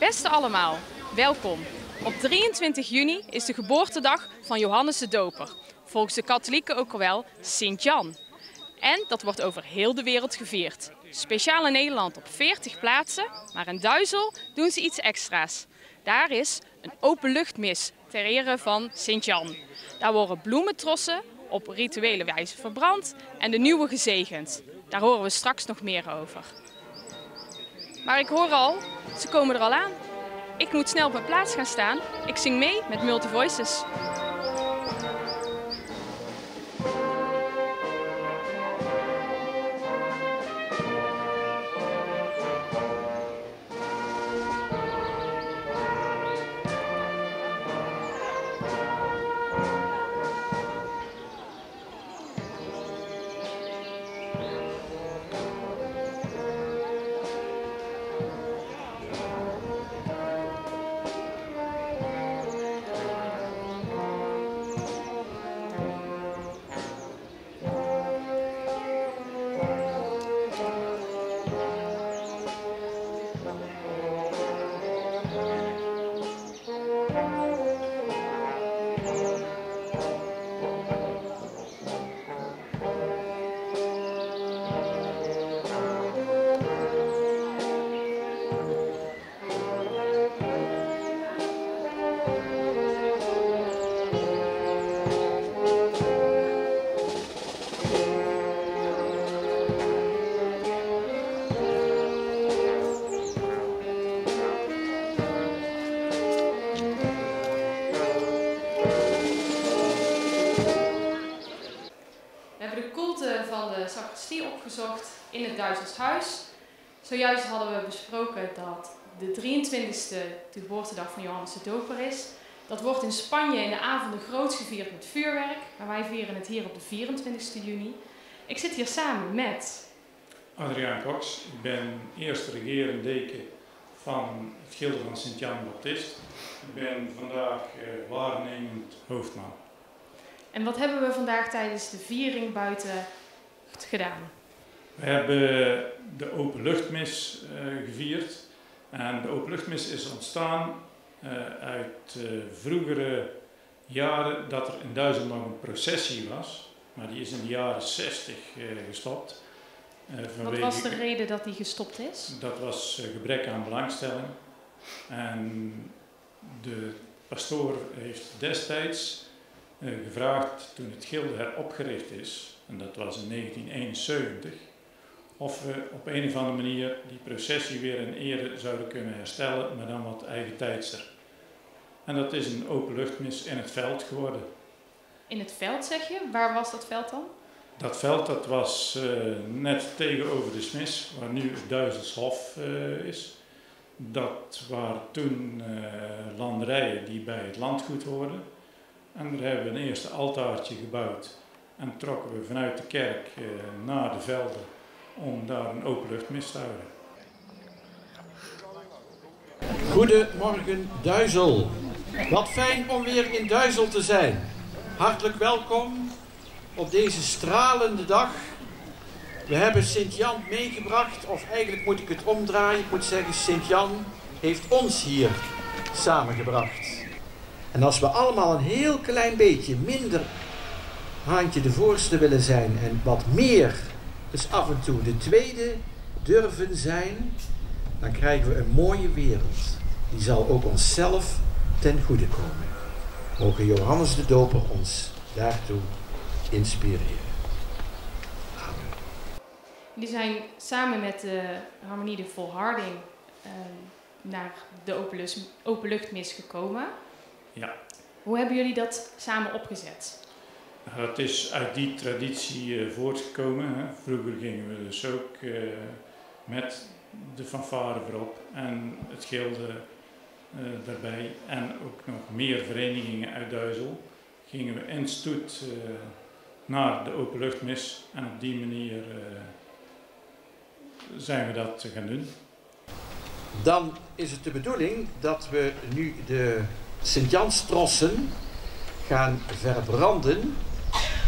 Beste allemaal, welkom. Op 23 juni is de geboortedag van Johannes de Doper. Volgens de katholieken ook al wel Sint-Jan. En dat wordt over heel de wereld gevierd. Speciaal in Nederland op 40 plaatsen, maar in Duizel doen ze iets extra's. Daar is een openluchtmis ter ere van Sint-Jan. Daar worden bloementrossen op rituele wijze verbrand en de nieuwe gezegend. Daar horen we straks nog meer over. Maar ik hoor al, ze komen er al aan. Ik moet snel op mijn plaats gaan staan. Ik zing mee met Multi Voices. Duitsers huis. Zojuist hadden we besproken dat de 23e de geboortedag van Johannes de Doper is. Dat wordt in Spanje in de avonden groot gevierd met vuurwerk, maar wij vieren het hier op de 24 juni. Ik zit hier samen met Adriaan Cox, ik ben eerste regerend deken van het Gilde van Sint-Jan Baptist. Ik ben vandaag eh, waarnemend hoofdman. En wat hebben we vandaag tijdens de viering buiten gedaan? We hebben de openluchtmis eh, gevierd. En de openluchtmis is ontstaan eh, uit eh, vroegere jaren dat er in Duitsland nog een processie was. Maar die is in de jaren 60 eh, gestopt. Wat was de reden dat die gestopt is? Dat was gebrek aan belangstelling. En de pastoor heeft destijds gevraagd, toen het gilde heropgericht is, en dat was in 1971, of we op een of andere manier die processie weer in ere zouden kunnen herstellen, maar dan wat eigen tijdser. En dat is een openluchtmis in het veld geworden. In het veld zeg je? Waar was dat veld dan? Dat veld dat was eh, net tegenover de Smis, waar nu het Duizelshof eh, is. Dat waren toen eh, landerijen die bij het landgoed hoorden. En daar hebben we een eerste altaartje gebouwd. En trokken we vanuit de kerk naar de velden om daar een openluchtmis te houden. Goedemorgen Duizel. Wat fijn om weer in Duizel te zijn. Hartelijk welkom op deze stralende dag. We hebben Sint-Jan meegebracht, of eigenlijk moet ik het omdraaien. Ik moet zeggen, Sint-Jan heeft ons hier samengebracht. En als we allemaal een heel klein beetje minder haantje de voorste willen zijn en wat meer, dus af en toe de tweede durven zijn, dan krijgen we een mooie wereld. Die zal ook onszelf ten goede komen. Mogen Johannes de Doper ons daartoe inspireren. Amen. Die zijn samen met de Harmonie de Volharding ehm, naar de openlucht- openluchtmis gekomen. Ja. Hoe hebben jullie dat samen opgezet? Dat is uit die traditie eh, voortgekomen. Hè. Vroeger gingen we dus ook eh, met de fanfare voorop en het gilde eh, daarbij. En ook nog meer verenigingen uit Duizel. Gingen we in stoet naar de openluchtmis en op die manier zijn we dat gaan doen. Dan is het de bedoeling dat we nu de Sint-Janstrossen gaan verbranden.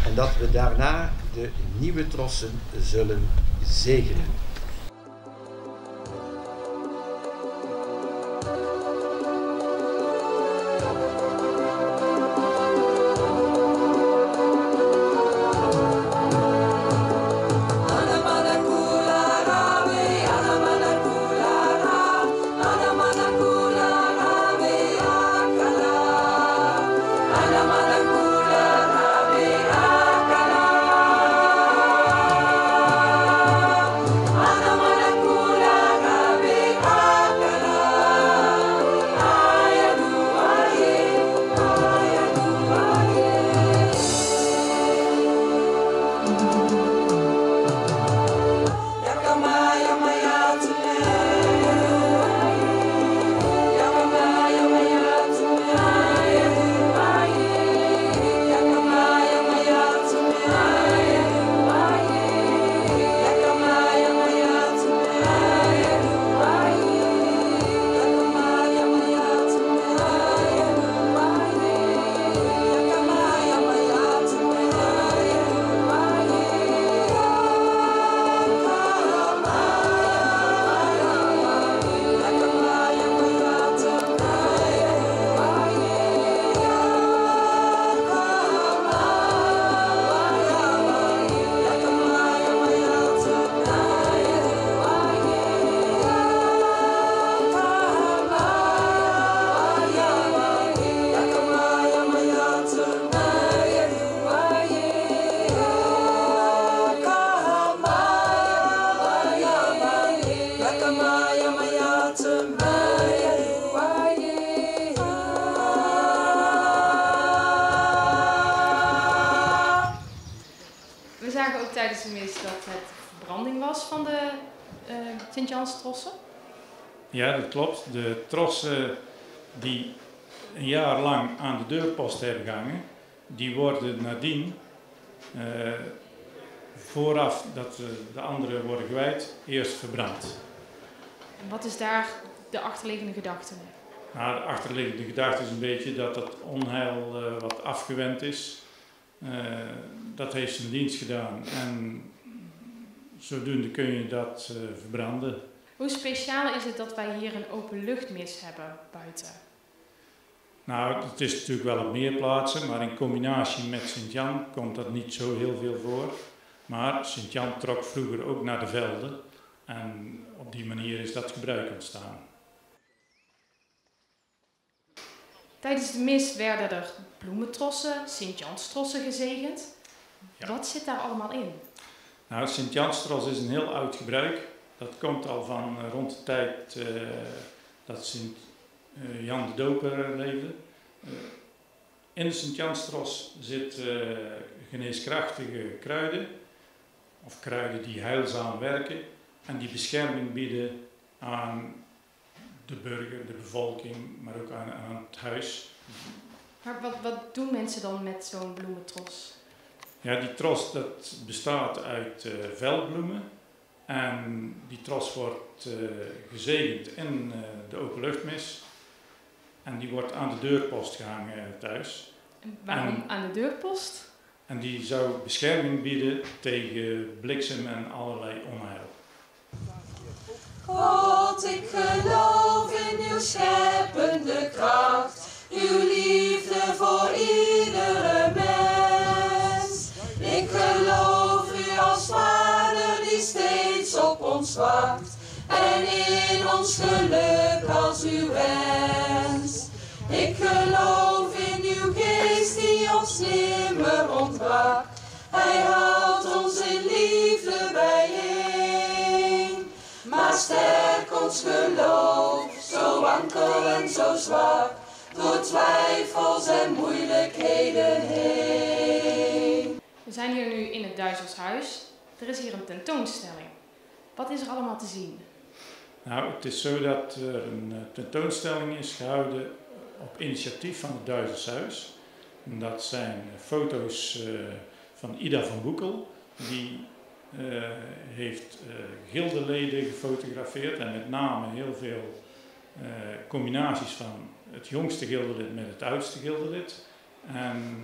En dat we daarna de nieuwe trossen zullen zegenen. Van de uh, Sint-Jans-trossen? Ja, dat klopt. De trossen die een jaar lang aan de deurpost hebben gehangen, die worden nadien, uh, vooraf dat de anderen worden gewijd, eerst verbrand. En wat is daar de achterliggende gedachte? Nou, de achterliggende gedachte is een beetje dat het onheil uh, wat afgewend is. Uh, dat heeft zijn dienst gedaan en zodoende kun je dat uh, verbranden. Hoe speciaal is het dat wij hier een openluchtmis hebben buiten? Nou, het is natuurlijk wel op meer plaatsen, maar in combinatie met Sint-Jan komt dat niet zo heel veel voor. Maar Sint-Jan trok vroeger ook naar de velden en op die manier is dat gebruik ontstaan. Tijdens de mis werden er bloementrossen, Sint-Janstrossen gezegend. Ja. Wat zit daar allemaal in? Nou, Sint-Janstros is een heel oud gebruik. Dat komt al van uh, rond de tijd uh, dat Sint-Jan uh, de Doper leefde. in de Sint-Janstros zitten geneeskrachtige kruiden, of kruiden die heilzaam werken en die bescherming bieden aan de burger, de bevolking, maar ook aan, aan het huis. Maar wat, wat doen mensen dan met zo'n bloementros? Ja, die tros dat bestaat uit uh, velbloemen. En die tros wordt uh, gezegend in uh, de openluchtmis. En die wordt aan de deurpost gehangen thuis. En waarom en, aan de deurpost? En die zou bescherming bieden tegen bliksem en allerlei onheil. God, ik geloof in uw scheppende kracht, geluk als uw wens. Ik geloof in uw geest die ons nimmer ontbrak. Hij houdt ons in liefde bijeen. Maar sterk ons geloof, zo wankel en zo zwak, door twijfels en moeilijkheden heen. We zijn hier nu in het Duizelshuis. Er is hier een tentoonstelling. Wat is er allemaal te zien? Nou, het is zo dat er een tentoonstelling is gehouden op initiatief van het Duizelshuis. En dat zijn foto's uh, van Ida van Boekel, die heeft uh, gildeleden gefotografeerd en met name heel veel combinaties van het jongste gildelid met het oudste gildelid. En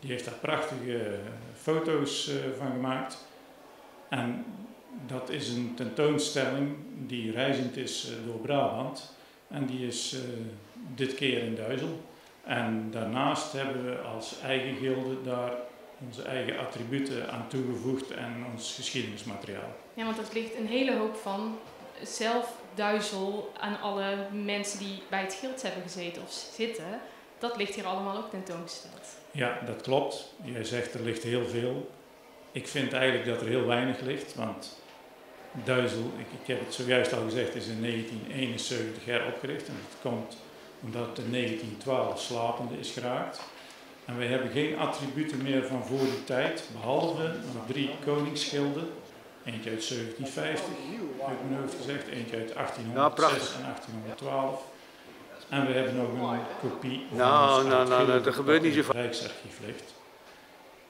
die heeft daar prachtige foto's van gemaakt. En dat is een tentoonstelling die reizend is door Brabant. En die is dit keer in Duizel. En daarnaast hebben we als eigen gilde daar onze eigen attributen aan toegevoegd en ons geschiedenismateriaal. Ja, want dat ligt een hele hoop van zelf Duizel aan alle mensen die bij het gild hebben gezeten of zitten. Dat ligt hier allemaal ook tentoongesteld. Ja, dat klopt. Jij zegt er ligt heel veel. Ik vind eigenlijk dat er heel weinig ligt, want Duizel, ik, ik heb het zojuist al gezegd, is in 1971 heropgericht en dat komt omdat het in 1912 slapende is geraakt. En wij hebben geen attributen meer van voor die tijd, behalve drie koningsschilden. Eentje uit 1750, heb ik mijn hoofd gezegd, eentje uit 1806 en 1812. En we hebben nog een kopie van nou, nou, nou, nou, dat gebeurt niet zo vaak. Rijksarchief ligt.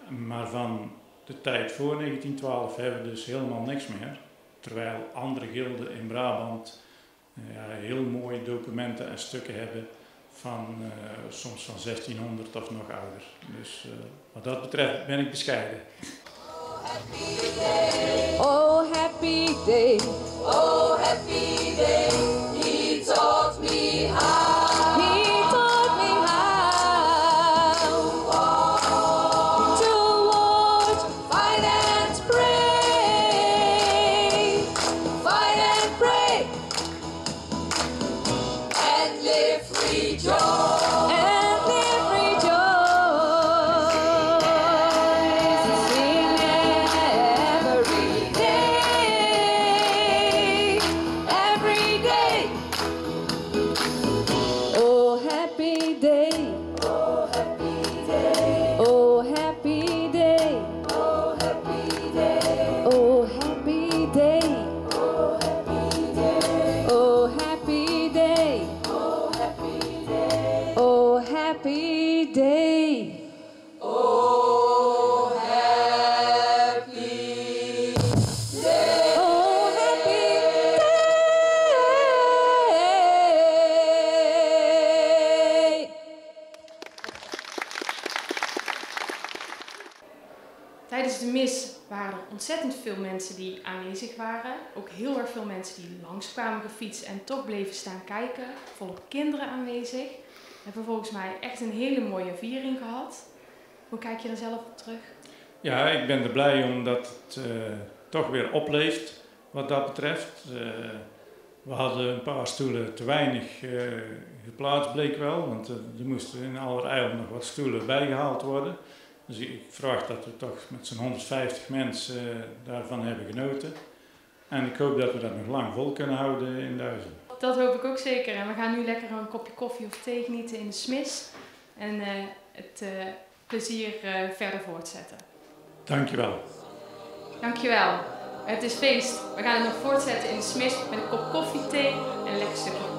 Maar van de tijd voor 1912 hebben we dus helemaal niks meer. Terwijl andere gilden in Brabant ja, heel mooie documenten en stukken hebben van uh, soms van 1600 of nog ouder. Dus uh, wat dat betreft ben ik bescheiden. Oh happy day, oh happy day, oh happy day, ontzettend veel mensen die aanwezig waren. Ook heel erg veel mensen die langskwamen gefietst en toch bleven staan kijken. Volop kinderen aanwezig. We hebben volgens mij echt een hele mooie viering gehad. Hoe kijk je er zelf op terug? Ja, ik ben er blij om dat het uh, toch weer opleeft wat dat betreft. Uh, we hadden een paar stoelen te weinig uh, geplaatst, bleek wel. Want er moesten in allerijl nog wat stoelen bijgehaald worden. Dus ik vraag dat we toch met zo'n 150 mensen uh, daarvan hebben genoten. En ik hoop dat we dat nog lang vol kunnen houden in Duizel. Dat hoop ik ook zeker. En we gaan nu lekker een kopje koffie of thee genieten in de smis. En uh, het uh, plezier verder voortzetten. Dankjewel. Dankjewel. Het is feest. We gaan het nog voortzetten in de smis met een kop koffie, thee en een lekker stukje